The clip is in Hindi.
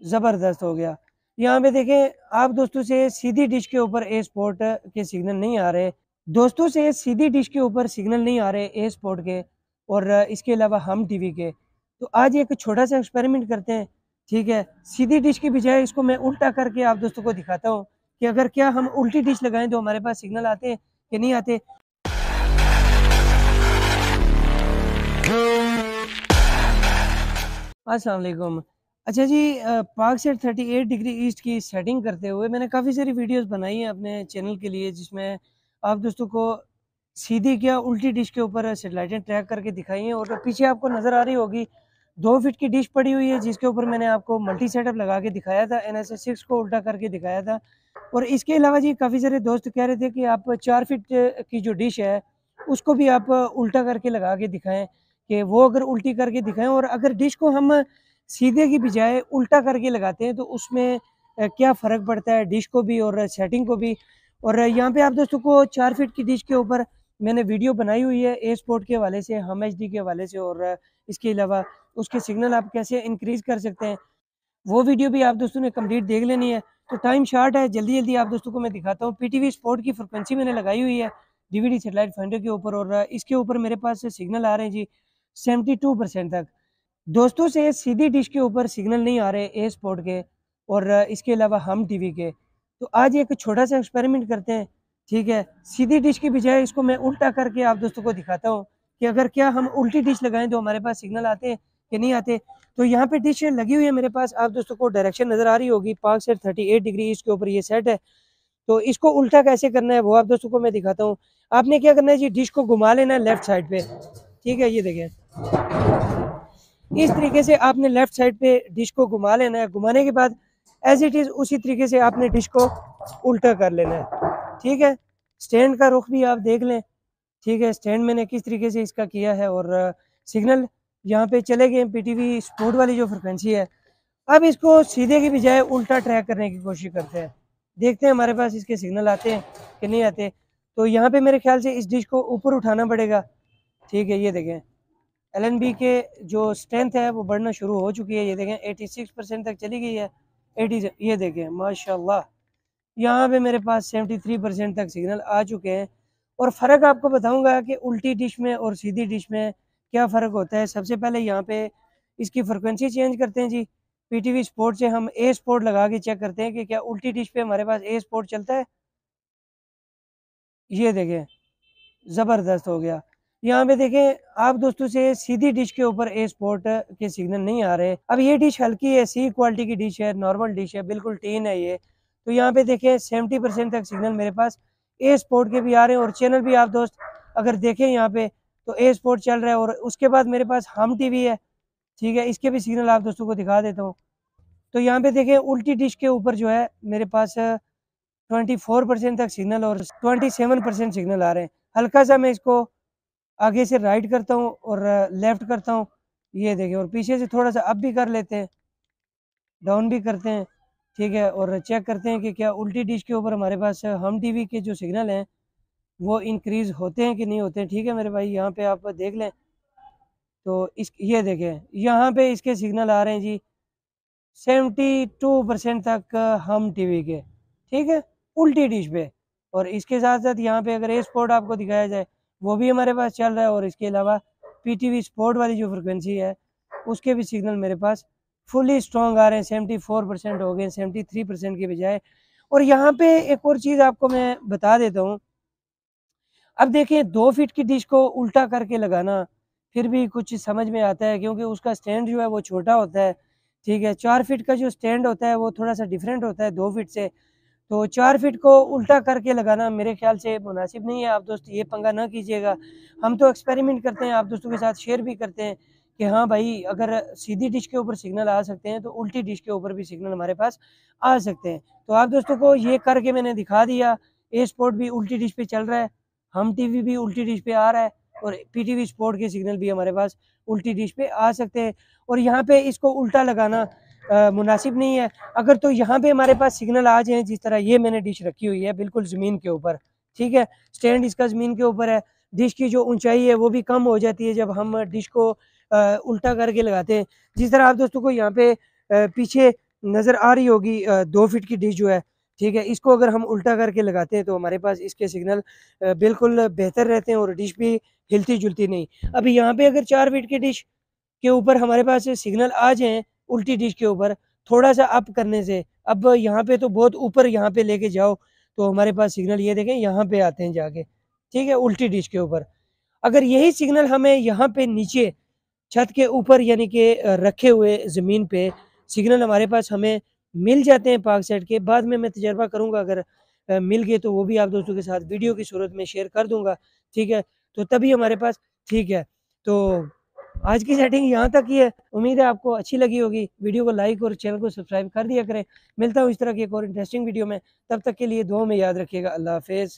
ज़बरदस्त हो गया। यहाँ पे देखें, आप दोस्तों से सीधी डिश के ऊपर ए स्पोर्ट के सिग्नल नहीं आ रहे। दोस्तों से सीधी डिश के ऊपर सिग्नल नहीं आ रहे ए स्पोर्ट के और इसके अलावा हम टीवी के। तो आज एक छोटा सा एक्सपेरिमेंट करते हैं, ठीक है? सीधी डिश की बजाय इसको मैं उल्टा करके आप दोस्तों को दिखाता हूँ कि अगर क्या हम उल्टी डिश लगाएँ तो हमारे पास सिग्नल आते हैं कि नहीं आते। अस्सलाम अच्छा जी पाक से 38 डिग्री ईस्ट की सेटिंग करते हुए मैंने काफ़ी सारी वीडियोस बनाई हैं अपने चैनल के लिए, जिसमें आप दोस्तों को सीधी क्या उल्टी डिश के ऊपर सेटेलाइटें ट्रैक करके दिखाई हैं और पीछे आपको नज़र आ रही होगी, दो फिट की डिश पड़ी हुई है जिसके ऊपर मैंने आपको मल्टी सेटअप लगा के दिखाया था एन एस सिक्स को उल्टा करके दिखाया था और इसके अलावा जी काफ़ी सारे दोस्त कह रहे थे कि आप चार फिट की जो डिश है, उसको भी आप उल्टा करके लगा के दिखाएँ कि वो अगर उल्टी करके दिखाएँ और अगर डिश को हम सीधे की बजाय उल्टा करके लगाते हैं तो उसमें क्या फ़र्क पड़ता है डिश को भी और सेटिंग को भी? और यहाँ पे आप दोस्तों को चार फीट की डिश के ऊपर मैंने वीडियो बनाई हुई है ए स्पोर्ट के हवाले से, हम एचडी के हवाले से और इसके अलावा उसके सिग्नल आप कैसे इंक्रीज़ कर सकते हैं, वो वीडियो भी आप दोस्तों ने कंप्लीट देख लेनी है। तो टाइम शार्ट है, जल्दी जल्दी आप दोस्तों को मैं दिखाता हूँ। पी स्पोर्ट की फ्रिक्वेंसी मैंने लगाई हुई है डीवीडी सेटेलाइट फाइंडर के ऊपर और इसके ऊपर मेरे पास सिग्नल आ रहे हैं जी सेवेंटी टू परसेंट तक। दोस्तों से सीधी डिश के ऊपर सिग्नल नहीं आ रहे ए स्पोर्ट के और इसके अलावा हम टीवी के। तो आज एक छोटा सा एक्सपेरिमेंट करते हैं, ठीक है? सीधी डिश की बजाय इसको मैं उल्टा करके आप दोस्तों को दिखाता हूँ कि अगर क्या हम उल्टी डिश लगाएँ तो हमारे पास सिग्नल आते हैं कि नहीं आते। तो यहाँ पे डिश लगी हुई है मेरे पास, आप दोस्तों को डायरेक्शन नज़र आ रही होगी, पाँच से थर्टी एट डिग्री इसके ऊपर ये सेट है। तो इसको उल्टा कैसे करना है वो आप दोस्तों को मैं दिखाता हूँ। आपने क्या करना है जी, डिश को घुमा लेना है लेफ़्ट साइड पे, ठीक है? ये देखें। इस तरीके से आपने लेफ़्ट साइड पे डिश को घुमा लेना है। घुमाने के बाद एज इट इज़ उसी तरीके से आपने डिश को उल्टा कर लेना है। ठीक है? स्टैंड का रुख भी आप देख लें। ठीक है? स्टैंड मैंने किस तरीके से इसका किया है और सिग्नल यहाँ पे चले गए पीटीवी स्पोर्ट वाली जो फ्रिक्वेंसी है। अब इसको सीधे की बजाय उल्टा ट्रैक करने की कोशिश करते हैं। देखते हैं हमारे पास इसके सिग्नल आते हैं कि नहीं आते। तो यहाँ पे मेरे ख्याल से इस डिश को ऊपर उठाना पड़ेगा। ठीक है? ये देखें। एलएनबी के जो स्ट्रेंथ है, वो बढ़ना शुरू हो चुकी है। ये देखें 86 परसेंट तक चली गई है। 80 ये देखें, माशाल्लाह। यहाँ पे मेरे पास 73 परसेंट तक सिग्नल आ चुके हैं। और फ़र्क आपको बताऊँगा कि उल्टी डिश में और सीधी डिश में क्या फ़र्क होता है। सबसे पहले यहाँ पे इसकी फ्रिक्वेंसी चेंज करते हैं जी। पीटीवी स्पोर्ट से हम ए स्पोर्ट लगा के चेक करते हैं कि क्या उल्टी डिश पे हमारे पास ए स्पोर्ट चलता है। ये देखें, ज़बरदस्त हो गया। यहाँ पे देखें, आप दोस्तों से सीधी डिश के ऊपर ए स्पोर्ट के सिग्नल नहीं आ रहे। अब ये डिश हल्की है सी क्वालिटी की डिश है नॉर्मल डिश है, बिल्कुल टीन है ये। तो यहाँ पे देखें सेवेंटी परसेंट तक सिग्नल मेरे पास। ए स्पोर्ट के भी आ रहे हैं और चैनल भी आप दोस्त अगर देखें यहाँ पे तो ए स्पोर्ट चल रहा है और उसके बाद मेरे पास हम टीवी है, ठीक है? इसके भी सिग्नल आप दोस्तों को दिखा देता हूँ। तो यहाँ पे देखें, उल्टी डिश के ऊपर जो है, मेरे पास ट्वेंटी फोर परसेंट तक सिग्नल और ट्वेंटी सेवन परसेंट सिग्नल आ रहे हैं। हल्का सा मैं इसको आगे से राइट करता हूँ और लेफ़्ट करता हूँ। ये देखिए और पीछे से थोड़ा सा अप भी कर लेते हैं। डाउन भी करते हैं, ठीक है, और चेक करते हैं कि क्या उल्टी डिश के ऊपर हमारे पास हम टीवी के जो सिग्नल हैं, वो इंक्रीज़ होते हैं कि नहीं होते हैं? ठीक है मेरे भाई, यहाँ पे आप देख लें। तो इस, ये देखें, यहाँ पे इसके सिग्नल आ रहे हैं जी सेवेंटी टू परसेंट तक हम टीवी के, ठीक है, उल्टी डिश पे। और इसके साथ साथ यहाँ पे अगर ए स्पोर्ट आपको दिखाया जाए वो भी हमारे पास चल रहा है और इसके अलावा पीटीवी स्पोर्ट वाली जो फ्रिक्वेंसी है, उसके भी सिग्नल मेरे पास फुली स्ट्रॉन्ग आ रहे हैं। सेवेंटी फोर परसेंट हो गए सेवेंटी थ्री परसेंट के बजाय। और यहाँ पे एक और चीज़ आपको मैं बता देता हूँ। अब देखें, दो फीट की डिश को उल्टा करके लगाना फिर भी कुछ समझ में आता है, क्योंकि उसका स्टैंड जो है वो छोटा होता है, ठीक है? चार फीट का जो स्टैंड होता है, वो थोड़ा सा डिफरेंट होता है दो फीट से। तो चार फीट को उल्टा करके लगाना मेरे ख्याल से मुनासिब नहीं है। आप दोस्त, ये पंगा ना कीजिएगा। हम तो एक्सपेरिमेंट करते हैं, आप दोस्तों के साथ शेयर भी करते हैं कि हाँ भाई, अगर सीधी डिश के ऊपर सिग्नल आ सकते हैं तो उल्टी डिश के ऊपर भी सिग्नल हमारे पास आ सकते हैं। तो आप दोस्तों को ये करके मैंने दिखा दिया ए स्पोर्ट भी उल्टी डिश पे चल रहा है हम टीवी भी उल्टी डिश पे आ रहा है और पीटीवी स्पोर्ट के सिग्नल भी हमारे पास उल्टी डिश पे आ सकते हैं। और यहाँ पे इसको उल्टा लगाना मुनासिब नहीं है। अगर तो यहाँ पे हमारे पास सिग्नल आ जाए जिस तरह ये मैंने डिश रखी हुई है बिल्कुल ज़मीन के ऊपर ठीक है? स्टैंड इसका ज़मीन के ऊपर है। डिश की जो ऊंचाई है वो भी कम हो जाती है जब हम डिश को आ, उल्टा करके लगाते हैं। जिस तरह आप दोस्तों को यहाँ पे आ, पीछे नज़र आ रही होगी दो फिट की डिश जो है ठीक है? इसको अगर हम उल्टा करके लगाते हैं तो हमारे पास इसके सिग्नल बिल्कुल बेहतर रहते हैं और डिश भी हिलती जुलती नहीं। अभी यहाँ पे अगर चार फीट की डिश के ऊपर हमारे पास सिग्नल आ जाएँ उल्टी डिश के ऊपर, थोड़ा सा अप करने से। अब यहाँ पे तो बहुत ऊपर यहाँ पे लेके जाओ तो हमारे पास सिग्नल ये देखें, यहाँ पे आते हैं जाके। ठीक है, उल्टी डिश के ऊपर। अगर यही सिग्नल हमें यहाँ पे नीचे, छत के ऊपर यानी कि रखे हुए ज़मीन पे सिग्नल हमारे पास हमें मिल जाते हैं पाक सेट के। बाद में मैं तजर्बा करूँगा, अगर मिल गए तो वो भी आप दोस्तों के साथ वीडियो की सूरत में शेयर कर दूँगा। ठीक है तो तभी हमारे पास, ठीक है तो आज की सेटिंग यहाँ तक ही है। उम्मीद है आपको अच्छी लगी होगी। वीडियो को लाइक और चैनल को सब्सक्राइब कर दिया करें। मिलता हूँ इस तरह की एक और इंटरेस्टिंग वीडियो में। तब तक के लिए दो में याद रखिएगा। अल्लाह हाफिज़।